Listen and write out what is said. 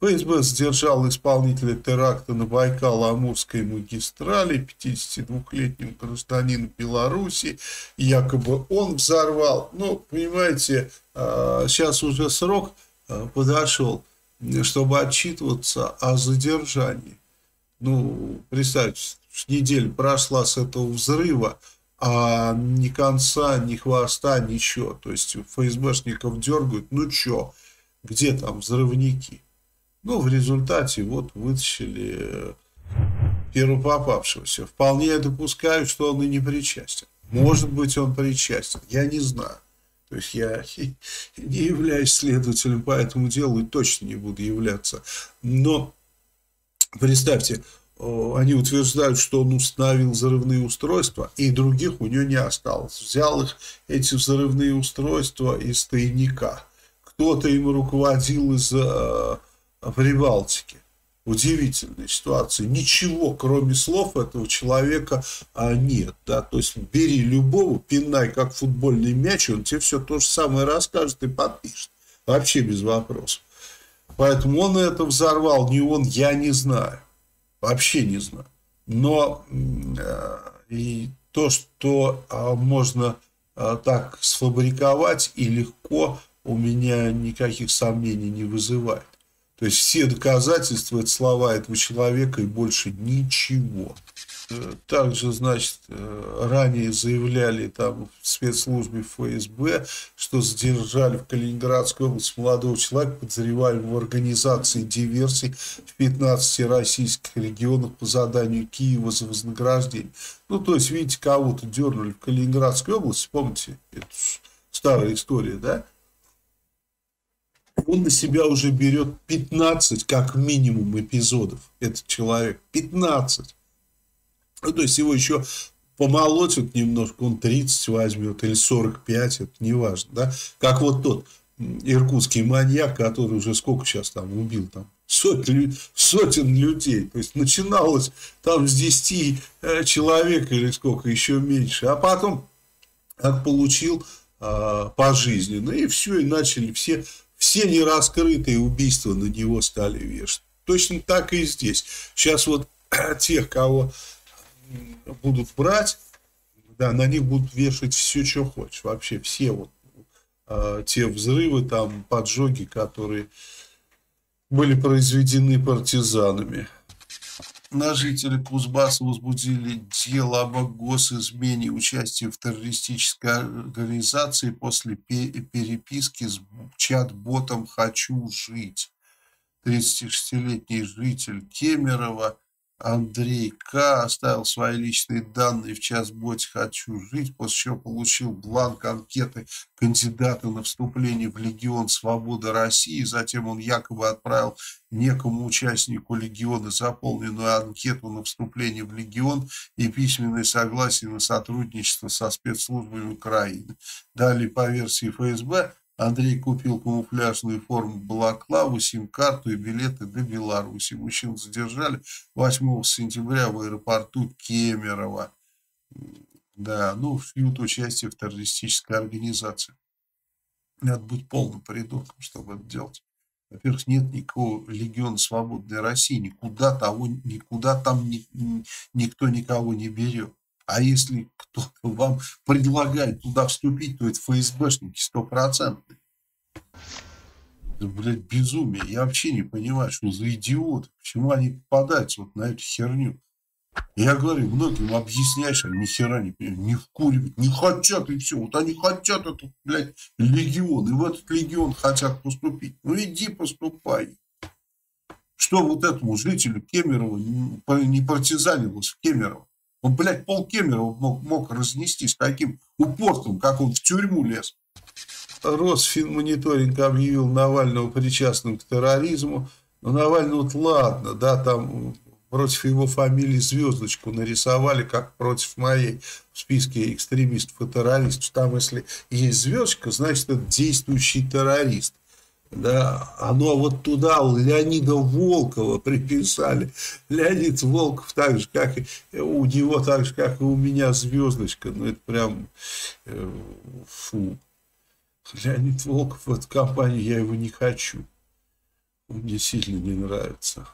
ФСБ задержал исполнителя теракта на Байкало-Амурской магистрали, 52-летнего гражданина Беларуси, якобы он взорвал. Ну, понимаете, сейчас уже срок подошел, чтобы отчитываться о задержании. Ну, представьте, неделя прошла с этого взрыва, а ни конца, ни хвоста, ничего. То есть ФСБшников дергают, ну что, где там взрывники? Ну, в результате вот вытащили э, первопопавшегося. Вполне я допускаю, что он и не причастен. Может быть, он причастен, я не знаю. То есть я не являюсь следователем по этому делу и точно не буду являться. Но представьте, они утверждают, что он установил взрывные устройства, и других у него не осталось. Взял их, эти взрывные устройства, из тайника. Кто-то им руководил из Прибалтики. Удивительная ситуация. Ничего, кроме слов этого человека, а, нет. Да? То есть бери любого, пинай как футбольный мяч, он тебе все то же самое расскажет и подпишет. Вообще без вопросов. Поэтому он это взорвал, не он, я не знаю. Вообще не знаю. Но э, и то, что э, можно э, так сфабриковать и легко, у меня никаких сомнений не вызывает. То есть все доказательства, это слова этого человека и больше ничего. Э, также, значит, э, ранее заявляли там в спецслужбе ФСБ, что задержали в Калининградской области молодого человека, подозреваемого в организации диверсий в 15 российских регионах по заданию Киева за вознаграждение. Ну, то есть, видите, кого-то дернули в Калининградской области, помните, это старая история, да? Он на себя уже берет 15 как минимум эпизодов, этот человек, 15. Ну, то есть его еще помолотят немножко, он 30 возьмет или 45, это не важно, да, как вот тот иркутский маньяк, который уже сколько сейчас там убил, там сотен, сотен людей, то есть начиналось там с 10 э, человек или сколько, еще меньше, а потом получил а, пожизненно, и все, и начали все все нераскрытые убийства на него стали вешать. Точно так и здесь. Сейчас вот тех, кого будут брать, да, на них будут вешать все, что хочешь. Вообще все вот э, те взрывы, там, поджоги, которые были произведены партизанами. На жители Кузбасса возбудили дело об госизмене участия в террористической организации после переписки с чат-ботом «Хочу жить». 36-летний житель Кемерово Андрей К. оставил свои личные данные в час-боте «Хочу жить», после чего получил бланк анкеты кандидата на вступление в Легион Свободы России. Затем он якобы отправил некому участнику Легиона заполненную анкету на вступление в Легион и письменное согласие на сотрудничество со спецслужбами Украины. Далее, по версии ФСБ, Андрей купил камуфляжную форму балаклаву, сим-карту и билеты до Беларуси. Мужчин задержали 8 сентября в аэропорту Кемерово. Да, ну, шьют участие в террористической организации. Надо быть полным придурком, чтобы это делать. Во-первых, нет никакого легиона свободной России, никуда того, никуда там ни, никто никого не берет. А если кто-то вам предлагает туда вступить, то это ФСБшники стопроцентные. Это, блядь, безумие. Я вообще не понимаю, что за идиоты. Почему они попадаются вот на эту херню. Я говорю, многим объясняешь, они ни хера не не вкуривают, не хотят и все. Вот они хотят этот, блядь, легион, и в этот легион хотят поступить. Ну иди поступай. Что вот этому жителю Кемерово не партизанилось в Кемерово? Он, блядь, пол Кемерово мог, мог разнести с таким упорством, как он в тюрьму лез. Росфинмониторинг объявил Навального причастным к терроризму. Но Навальный вот ладно, да, там против его фамилии звездочку нарисовали, как против моей в списке экстремистов и террористов. Там, если есть звездочка, значит, это действующий террорист да, оно вот туда Леонида Волкова приписали. Леонид Волков так же, как и у него, так же, как и у меня звездочка. Ну, это прям э, фу. Леонид Волков в эту компанию, я его не хочу. Мне сильно не нравится.